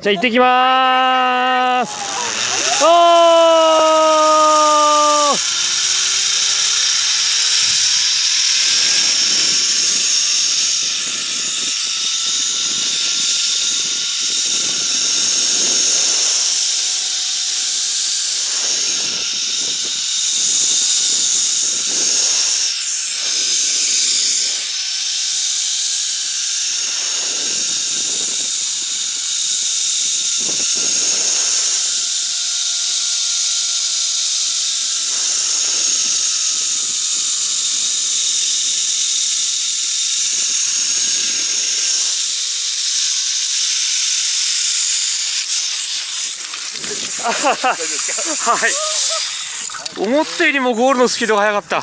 じゃあ行ってきまーすおーはい。思ったよりもゴールのスピードが速かった。